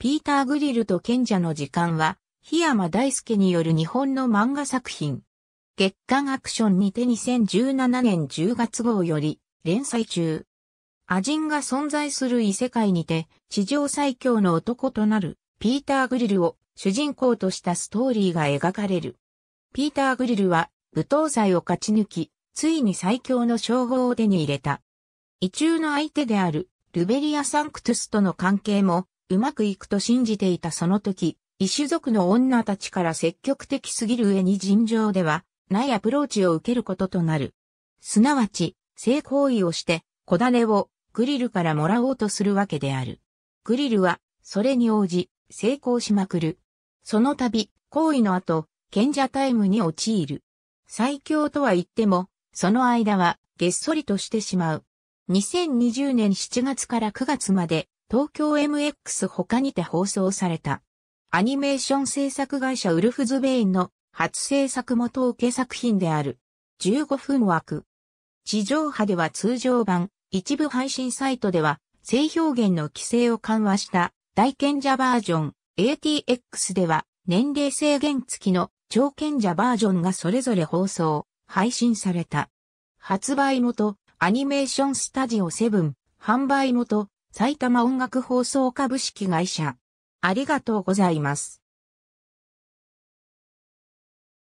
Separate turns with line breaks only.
ピーター・グリルと賢者の時間は、檜山大輔による日本の漫画作品。月刊アクションにて2017年10月号より連載中。アジンが存在する異世界にて地上最強の男となるピーター・グリルを主人公としたストーリーが描かれる。ピーター・グリルは武闘祭を勝ち抜き、ついに最強の称号を手に入れた。意中の相手であるルベリア・サンクトゥスとの関係もうまくいくと信じていたその時、異種族の女たちから積極的すぎる上に尋常ではないアプローチを受けることとなる。すなわち、性行為をして、子種をグリルからもらおうとするわけである。グリルは、それに応じ、性交しまくる。その度、行為の後、賢者タイムに陥る。最強とは言っても、その間は、げっそりとしてしまう。2020年7月から9月まで、東京 MX 他にて放送された。アニメーション制作会社ウルフズベインの初制作元受け作品である。15分枠。地上波では通常版、一部配信サイトでは、性表現の規制を緩和した大賢者バージョン、ATX では年齢制限付きの超賢者バージョンがそれぞれ放送、配信された。発売元、アニメーションスタジオ7、販売元、埼玉音楽放送株式会社。ありがとうございます。